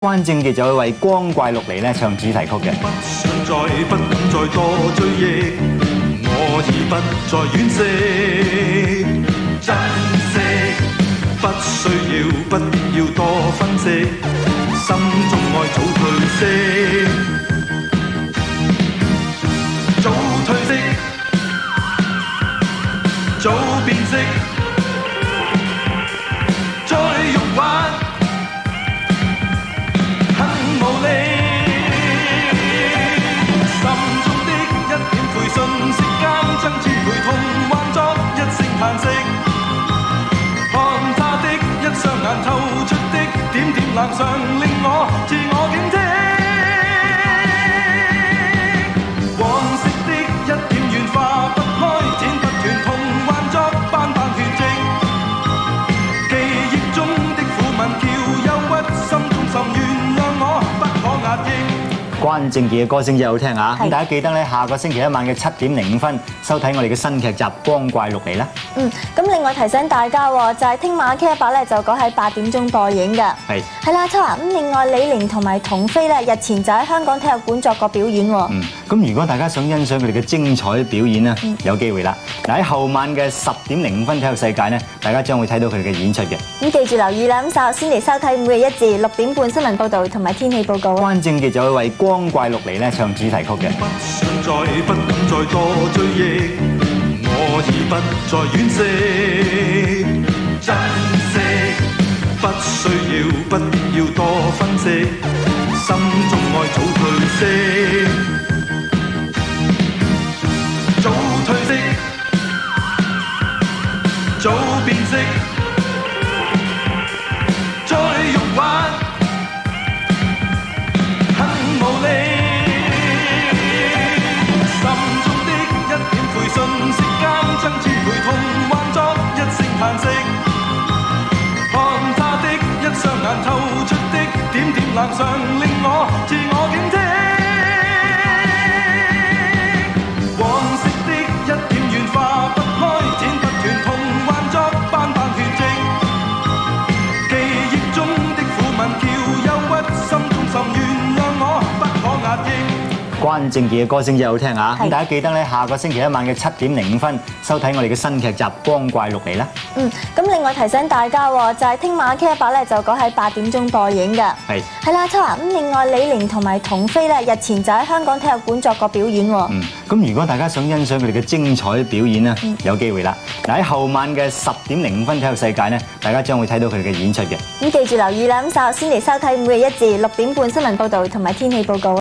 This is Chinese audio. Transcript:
关正杰就会为《光怪陆离》咧唱主题曲嘅。不想再不敢再多追忆，我已不再惋惜，珍惜不需要不必要多分析，心中爱早退色，早褪色，早变色。langzaam linkt 关正杰嘅歌声真係好听啊！咁大家记得咧，下个星期一晚嘅七点零五分收睇我哋嘅新剧集《光怪陆离》啦。嗯，咁另外提醒大家，就系听晚 K 一百咧，就改喺八点钟播映噶。系系啦，秋华咁。另外，李玲同埋童飞咧，日前就喺香港体育馆作过表演喎。嗯，咁如果大家想欣赏佢哋嘅精彩表演咧，有机会啦。嗱，喺后晚嘅十点零五分体育世界咧，大家将会睇到佢哋嘅演出嘅。咁记住留意啦，咁首先嚟收睇每日一字六点半新闻报道同埋天气报告。关正杰就系为光。当怪六嚟呢唱主题曲嘅不想再不敢再多追忆我已不再惋惜珍惜不需要不必要多分析心中爱早褪色瞬息间，将千倍痛，幻作一声叹息。看她的一双眼，透出的点点冷霜，令我。关正杰嘅歌真係好听啊！咁大家记得咧，下个星期一晚嘅七点零五分收睇我哋嘅新剧集《光怪陆离》啦。嗯，咁另外提醒大家，就系听晚 K 一百咧，就改喺八点钟播映嘅。系。系啦，秋华。咁另外，李玲同埋童飞咧，日前就喺香港体育馆作过表演。嗯。咁如果大家想欣赏佢哋嘅精彩表演咧，有机会啦。嗱喺后晚嘅十点零五分体育世界咧，大家将会睇到佢哋嘅演出嘅。咁记住留意啦，後先嚟收睇每日一字六点半新闻报道同埋天气报告。